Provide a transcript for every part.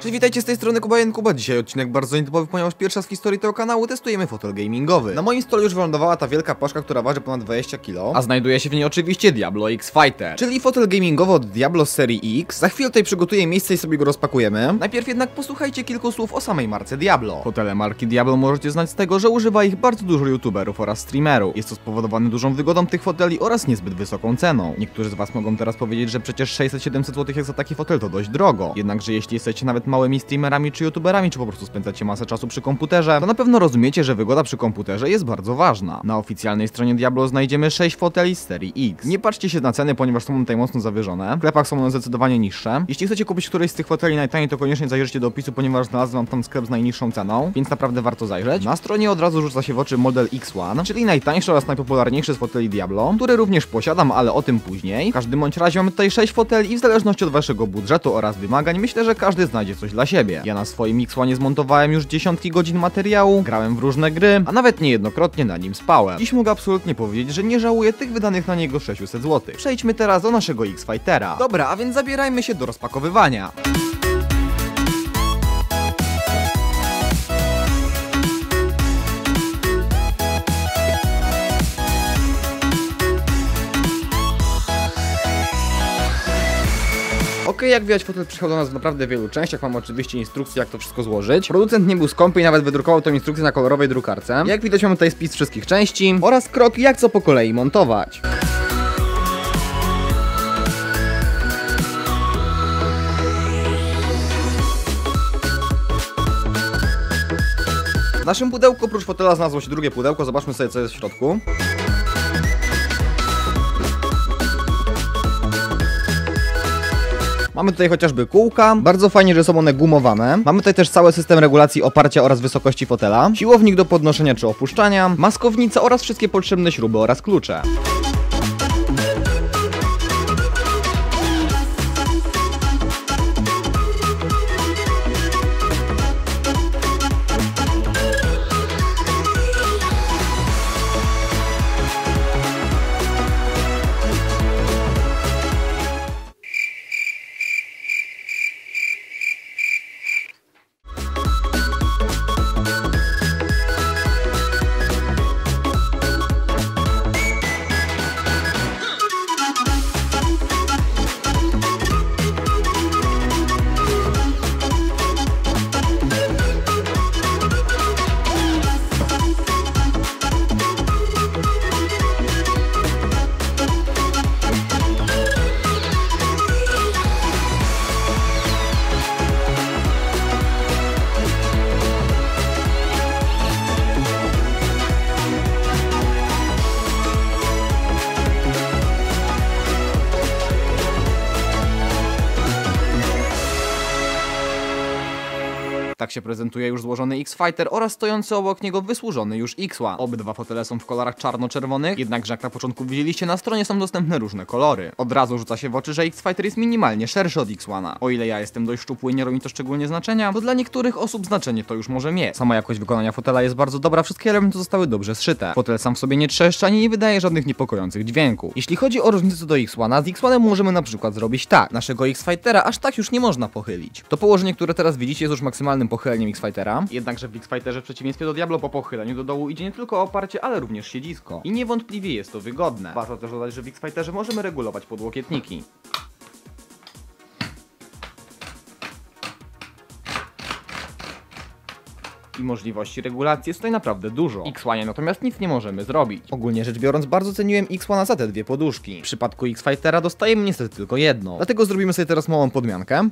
Cześć, witajcie z tej strony Kuba Kuba. Dzisiaj odcinek bardzo nietypowy, ponieważ pierwszy raz w historii tego kanału testujemy fotel gamingowy. Na moim stole już wylądowała ta wielka paszka, która waży ponad 20 kg, a znajduje się w niej oczywiście Diablo X Fighter, czyli fotel gamingowy od Diablo z serii X. Za chwilę tutaj przygotuję miejsce i sobie go rozpakujemy. Najpierw jednak posłuchajcie kilku słów o samej marce Diablo. Fotele marki Diablo możecie znać z tego, że używa ich bardzo dużo youtuberów oraz streamerów. Jest to spowodowane dużą wygodą tych foteli oraz niezbyt wysoką ceną. Niektórzy z was mogą teraz powiedzieć, że przecież 600-700 zł jak za taki fotel to dość drogo. Jednakże jeśli jesteście nawet małymi streamerami czy youtuberami, czy po prostu spędzacie masę czasu przy komputerze, to na pewno rozumiecie, że wygoda przy komputerze jest bardzo ważna. Na oficjalnej stronie Diablo znajdziemy 6 foteli z serii X. Nie patrzcie się na ceny, ponieważ są one tutaj mocno zawyżone. W sklepach są one zdecydowanie niższe. Jeśli chcecie kupić któryś z tych foteli najtaniej, to koniecznie zajrzyjcie do opisu, ponieważ znalazłem tam sklep z najniższą ceną, więc naprawdę warto zajrzeć. Na stronie od razu rzuca się w oczy model X1, czyli najtańszy oraz najpopularniejszy z foteli Diablo, który również posiadam, ale o tym później. W każdym bądź razie mamy tutaj 6 foteli i w zależności od waszego budżetu oraz wymagań, myślę, że każdy znajdzie coś dla siebie. Ja na swoim X1 zmontowałem już dziesiątki godzin materiału, grałem w różne gry, a nawet niejednokrotnie na nim spałem. Dziś mogę absolutnie powiedzieć, że nie żałuję tych wydanych na niego 600 zł. Przejdźmy teraz do naszego X-Fightera. Dobra, a więc zabierajmy się do rozpakowywania. Ok, jak widać fotel przychodzi do nas w naprawdę wielu częściach, mam oczywiście instrukcję jak to wszystko złożyć. Producent nie był skąpy i nawet wydrukował tę instrukcję na kolorowej drukarce. Jak widać mamy tutaj spis wszystkich części oraz kroki jak co po kolei montować. W naszym pudełku oprócz fotela znalazło się drugie pudełko, zobaczmy sobie co jest w środku. Mamy tutaj chociażby kółka, bardzo fajnie, że są one gumowane. Mamy tutaj też cały system regulacji oparcia oraz wysokości fotela, siłownik do podnoszenia czy opuszczania, maskownica oraz wszystkie potrzebne śruby oraz klucze. Tak się prezentuje już złożony X-Fighter oraz stojący obok niego wysłużony już X-One. Obydwa fotele są w kolorach czarno-czerwonych, jednakże jak na początku widzieliście, na stronie są dostępne różne kolory. Od razu rzuca się w oczy, że X-Fighter jest minimalnie szerszy od X-One'a. O ile ja jestem dość szczupły i nie robi to szczególnie znaczenia, to dla niektórych osób znaczenie to już może mieć. Sama jakość wykonania fotela jest bardzo dobra, wszystkie elementy zostały dobrze zszyte. Fotel sam w sobie nie trzeszczy ani nie wydaje żadnych niepokojących dźwięków. Jeśli chodzi o różnicę do X-One'a, z X-One'em możemy na przykład zrobić tak. Naszego X-Fightera aż tak już nie można pochylić. To położenie, które teraz widzicie jest już maksymalnym pochyleniem X-Fightera. Jednakże w X-Fighterze w przeciwieństwie do Diablo po pochyleniu do dołu idzie nie tylko oparcie, ale również siedzisko. I niewątpliwie jest to wygodne. Warto też dodać, że w X-Fighterze możemy regulować podłokietniki. i możliwości regulacji jest tutaj naprawdę dużo. X-One natomiast nic nie możemy zrobić. Ogólnie rzecz biorąc, bardzo ceniłem X-One za te dwie poduszki. W przypadku X-Fightera dostajemy niestety tylko jedną. Dlatego zrobimy sobie teraz małą podmiankę.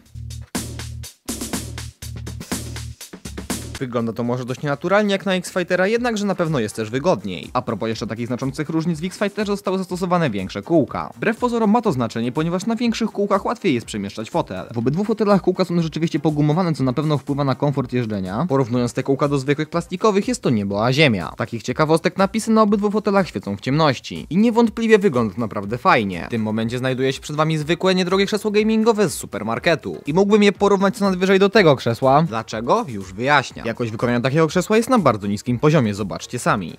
Wygląda to może dość nienaturalnie jak na X-Fightera, jednakże na pewno jest też wygodniej. A propos jeszcze takich znaczących różnic w X-Fighterze zostały zastosowane większe kółka. Wbrew pozorom ma to znaczenie, ponieważ na większych kółkach łatwiej jest przemieszczać fotel. W obydwu fotelach kółka są rzeczywiście pogumowane, co na pewno wpływa na komfort jeżdżenia. Porównując te kółka do zwykłych plastikowych jest to niebo a ziemia. Takich ciekawostek napisy na obydwu fotelach świecą w ciemności. I niewątpliwie wygląda to naprawdę fajnie. W tym momencie znajduje się przed wami zwykłe, niedrogie krzesło gamingowe z supermarketu. I mógłbym je porównać co najwyżej do tego krzesła. Dlaczego? Już wyjaśniam. Jakość wykonania takiego krzesła jest na bardzo niskim poziomie, zobaczcie sami.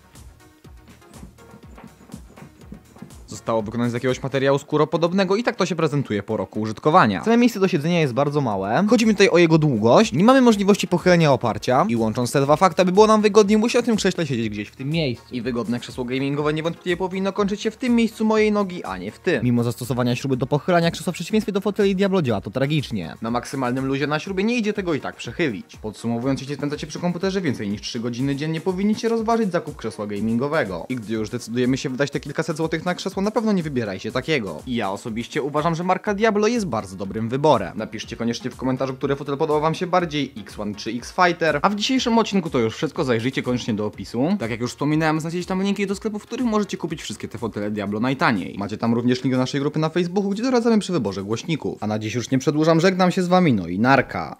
Zostało wykonane z jakiegoś materiału skóropodobnego i tak to się prezentuje po roku użytkowania. Same miejsce do siedzenia jest bardzo małe. Chodzi mi tutaj o jego długość. Nie mamy możliwości pochylenia oparcia i łącząc te dwa fakty, aby było nam wygodniej, musi na tym krześle siedzieć gdzieś w tym miejscu. I wygodne krzesło gamingowe niewątpliwie powinno kończyć się w tym miejscu mojej nogi, a nie w tym. Mimo zastosowania śruby do pochylania krzesła w przeciwieństwie do foteli Diablo działa to tragicznie. Na maksymalnym luzie na śrubie nie idzie tego i tak przechylić. Podsumowując, jeśli spędzacie przy komputerze więcej niż 3 godziny dziennie, powinniście rozważyć zakup krzesła gamingowego. I gdy już decydujemy się wydać te kilkaset złotych na krzesło, na pewno nie wybierajcie takiego. I ja osobiście uważam, że marka Diablo jest bardzo dobrym wyborem. Napiszcie koniecznie w komentarzu, który fotel podoba wam się bardziej, X1 czy X-Fighter. A w dzisiejszym odcinku to już wszystko, zajrzyjcie koniecznie do opisu. Tak jak już wspominałem, znajdziecie tam linki do sklepów, w których możecie kupić wszystkie te fotele Diablo najtaniej. Macie tam również link do naszej grupy na Facebooku, gdzie doradzamy przy wyborze głośników. A na dziś już nie przedłużam, żegnam się z wami, no i narka.